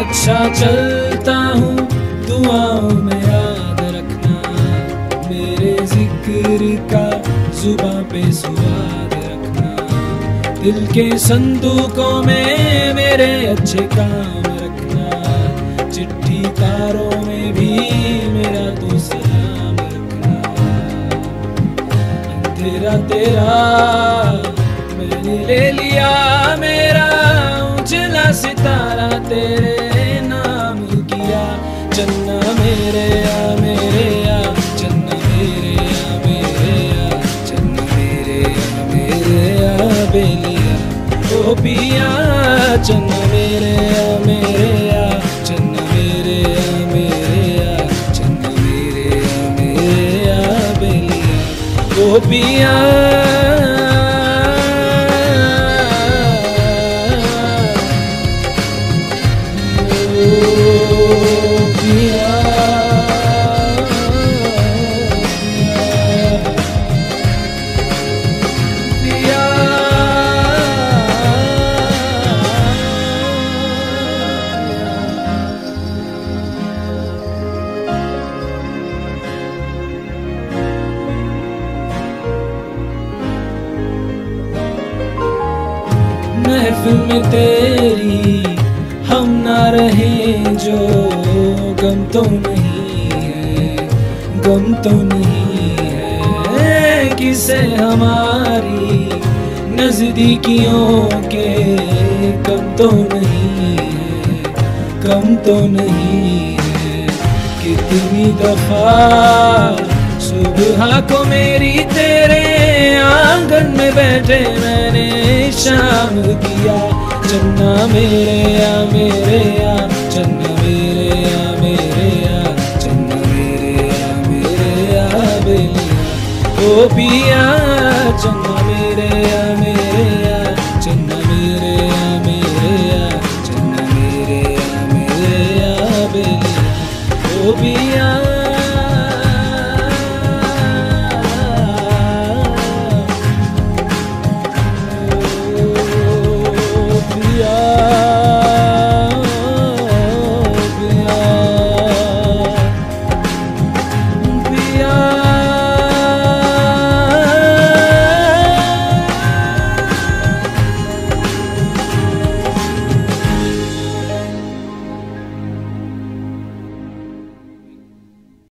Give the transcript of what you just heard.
हमेशा चलता हूँ, दुआओं में याद रखना। मेरे ज़िक्र का जुबा पे स्वाद रखना। दिल के संदूकों में मेरे अच्छे काम रखना। चिट्ठी तारों में भी मेरा तो सलाम रखना। तेरा तेरा, मैंने ले लिया मेरा, उजला सितारा तेरे चन्ना मेरे आ मेरे आ चन्ना मेरे आ मेरे आ चन्ना मेरे आ मेरे आ बेलिया ओ पिया चन्ना मेरे आ मेरे आ चन्ना मेरे आ मेरे आ चन्ना मेरे आ मेरे आ बेलिया ओ पिया महफिल में तेरी, हम ना रहे जो गम तो नहीं है, गम तो नहीं है। किसे हमारी नजदीकियों के कम तो नहीं है कम तो नहीं है। कितनी दफ़ा सुबह को मेरी तेरे आँगन में बैठे मैंने शाम किया, चन्ना मेरे आ मेरे आ चन्ना मेरे आ मेरे आ चन्ना मेरे आ मेरे आ बेलिया। ओ पिया, चन्ना मेरे आ